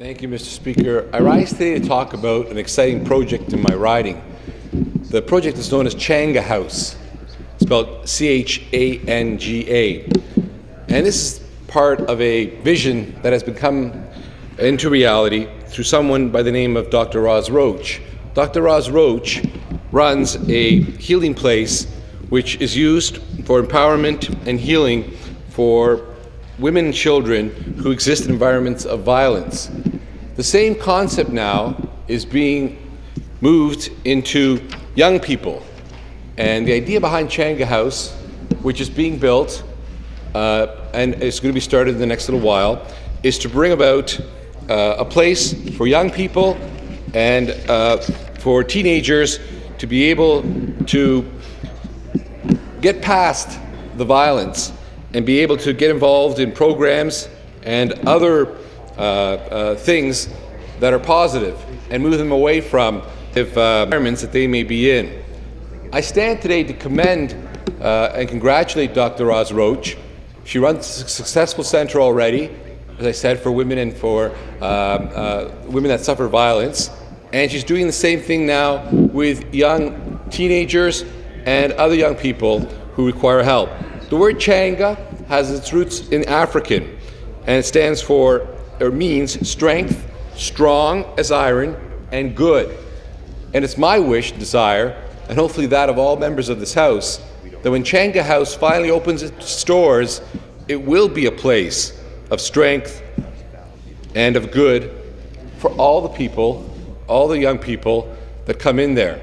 Thank you, Mr. Speaker. I rise today to talk about an exciting project in my riding. The project is known as Changa House, spelled C-H-A-N-G-A. And this is part of a vision that has become into reality through someone by the name of Dr. Roz Roach. Dr. Roz Roach runs a healing place which is used for empowerment and healing for women and children who exist in environments of violence. The same concept now is being moved into young people. And the idea behind Changa House, which is being built uh, and is going to be started in the next little while, is to bring about uh, a place for young people and uh, for teenagers to be able to get past the violence and be able to get involved in programs and other things that are positive and move them away from if, uh, environments that they may be in. I stand today to commend uh, and congratulate Dr. Roz Roach. She runs a successful center already, as I said, for women and for um, uh, women that suffer violence. And she's doing the same thing now with young teenagers and other young people who require help. The word Changa has its roots in African, and it stands for, or means strength, strong as iron, and good. And it's my wish, desire, and hopefully that of all members of this House, that when Changa House finally opens its doors, it will be a place of strength and of good for all the people, all the young people that come in there.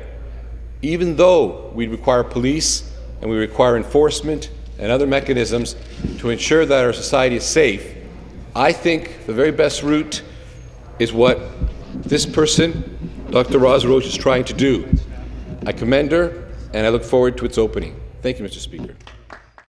Even though we require police and we require enforcement and other mechanisms to ensure that our society is safe, I think the very best route is what this person, Dr. Roz Roach, is trying to do. I commend her, and I look forward to its opening. Thank you, Mr. Speaker.